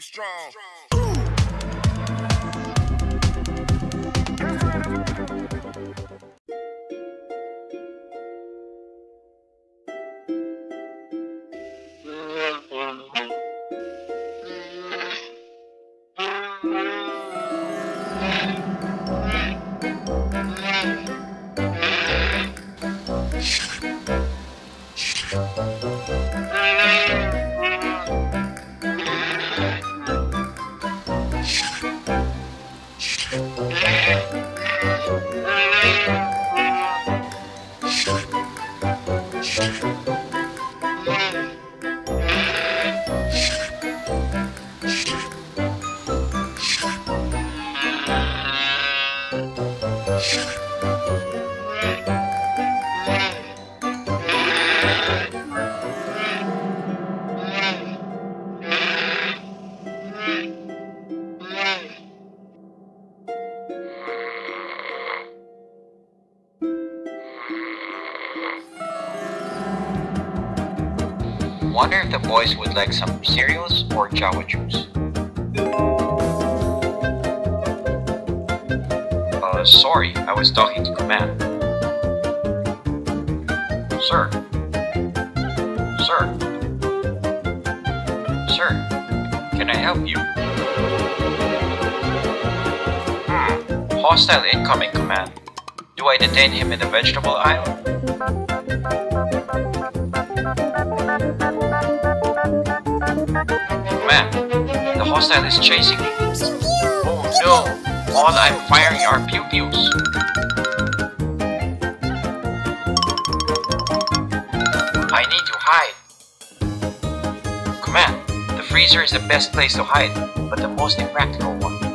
strong. Ooh. Be strong. Wonder if the boys would like some cereals or Java juice. Uh, sorry, I was talking to Command. Sir. Sir. Sir, can I help you? Hmm, hostile incoming, Command. Do I detain him in the vegetable aisle? Hostile is chasing me. Oh no! All I'm firing are pew pews. I need to hide. Command, the freezer is the best place to hide, but the most impractical one.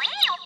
Uh,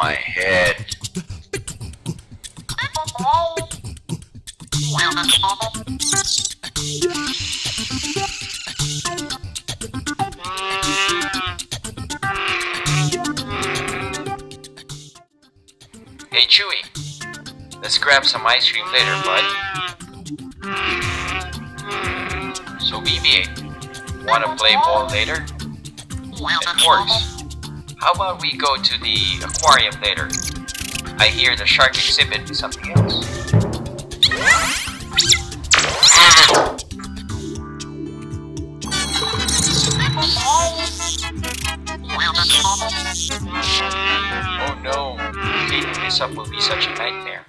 my head. Hey Chewie, let's grab some ice cream later, bud. So BB-8, wanna play ball later? It works. How about we go to the aquarium later? I hear the shark exhibit is something else. Oh no, cleaning this up will be such a nightmare.